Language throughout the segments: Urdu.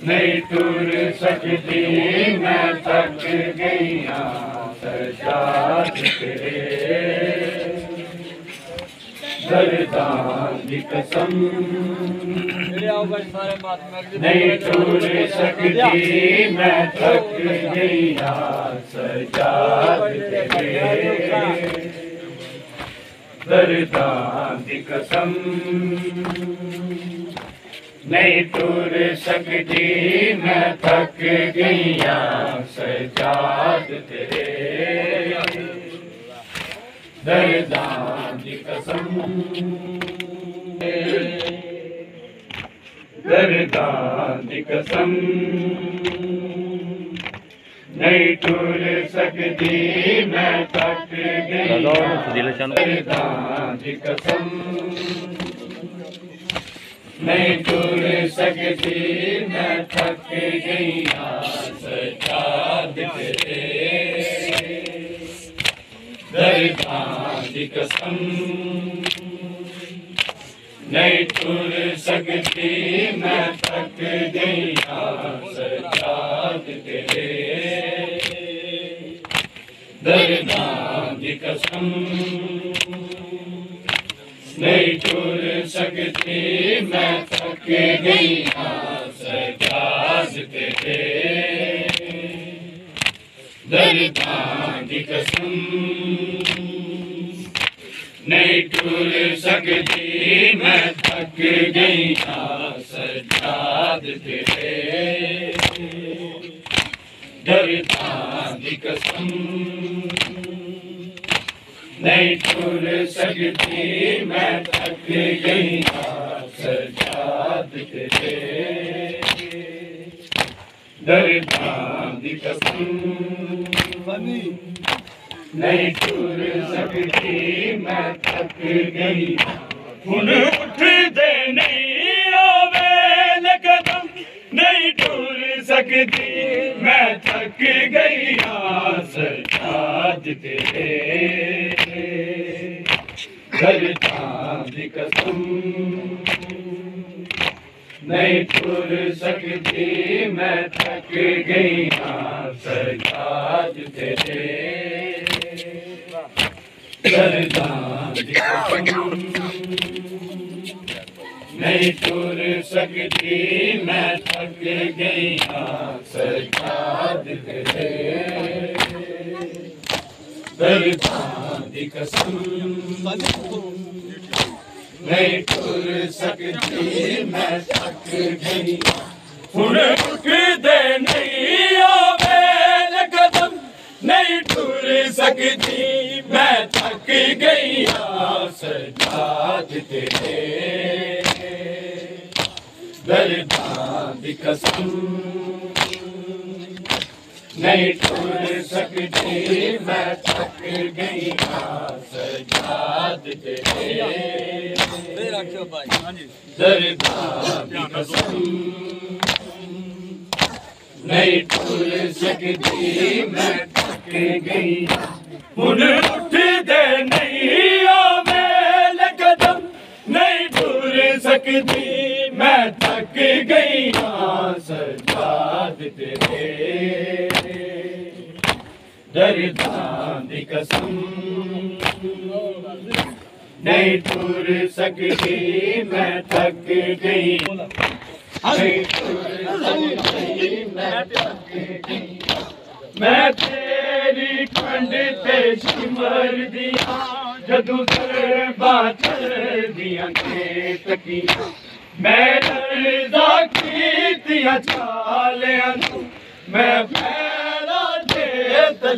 نہیں ٹور سکتی میں تھک گئی دردان دی قسم نہیں ٹور سکتی میں تھک گئی سجاد دردان دی قسم نہیں ٹور سکتی میں تھک گئی ہاں سجاد تیرے۔ دردان دی قسم۔ دردان دی قسم۔ نہیں ٹور سکتی میں تھک گئی دردان دی قسم۔ نہیں ٹور سکتی میں تھک گئی سجاد تیرے۔ دردان دی قسم۔ نہیں ٹور سکتی میں تھک گئی سجاد تیرے۔ دردان دی قسم۔ نہیں ٹور سکتی میں تھک گئی ہاں سجاد تیرے دردان دی قسم نہیں ٹور سکتی میں تھک گئی ہاں سجاد تیرے۔ دردان دی قسم نہیں ٹور سکتی میں تھک گئی ہاں سجاد تیرے دردان دی قسم نہیں ٹور سکتی میں تھک گئی ہن اٹھ دے نہیں آوے قدم نہیں ٹور سکتی میں تھک گئی ہاں سجاد تیرے دردان دی قسم نہیں ٹور سکتی میں تھک گئی ہاں سجاد تیرے دردان قسم نہیں ٹور سکتی میں تھک گئی ہاں سجاد تیرے دردان دی قسم نہیں ٹور سکتی میں تھک گئی ہن اٹھ دے نہیں آوے قدم نہیں ٹور سکتی میں تھک گئی ہاں سجاد تیرے دردان دی قسم نہیں ٹور سکتی میں تھک گئی سجاد تیرے دردان قسم نہیں ٹور سکتی میں تھک گئی ہن اٹھ دے نہیں آوے قدم نہیں ٹور سکتی میں تھک گئی ہاں سجاد تیرے دردان دی قسم نہیں ٹور سکتی میں تھک گئی نہیں ٹور سکتی میں تھک گئی میں تیری کھنڈ تے شمر دیا جدو سر باچر دیا تے تکیا میں رضا کیتیا چالیاں نو میں پیرا دے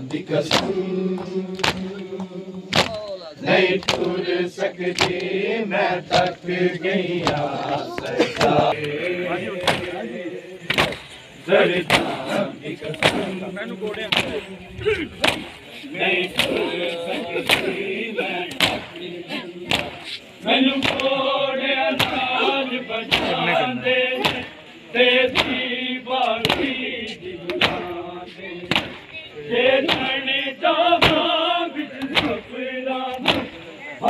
گئی ہاں سجاد تیرے درداں دی قسم نہیں ٹور سکتی میں تھک گئی ہاں سجاد درداں دی قسم نہیں ٹور سکتی میں تھک گئی ਮੈਨੂੰ ਕੋੜੇ ਅਨਾਜ ਬਚਾਉਂਦੇ ਨੇ ਤੇਰੀ ਬਾਗੀ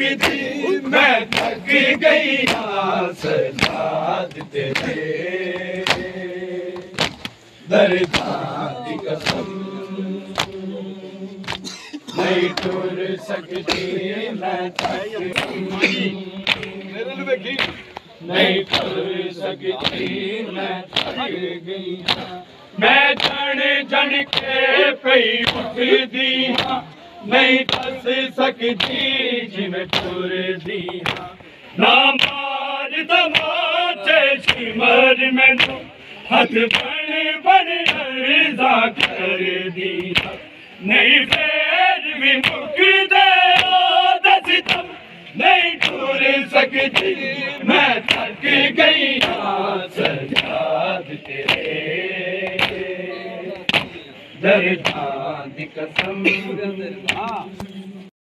دی میں تھک گئی سجاد تیرے۔ دردان کی قسم، نہیں ٹور سکتی میں تھک گئی نہیں ٹور سکتی میں تھک گئی۔ میں جن جن کے پی اٹھ دی ہاں۔ ਜਣ ਕੇ ਪਈ ਉੱਠਦੀ ਹਾਂ ਨਹੀਂ ਦੱਸ ਸਕਦੀ ਜਿਵੇਂ ਟੁਰਦੀ ਹਾਂ ਨਾ ਮਾਰ ਦਮਾਚੇ ਸਿਮਰ ਮੈਨੂੰ ਹੱਥ ਬਣ ਬਣ ਅਰਜ਼ਾ ਕਰਦੀ ਹਾਂ ਨਹੀਂ ਫੇਰ ਵੀ ਮੁਕਦੇ ਆਦਸ ਤਮ ਨਹੀਂ ਟੁਰ ਸਕਦੀ ਮੈਂ ਥੱਕ ਗਈ ਹਾਂ ਸਜਾਦ ਤੇਰੇ ਦਰਦਾਂ 三六零啊。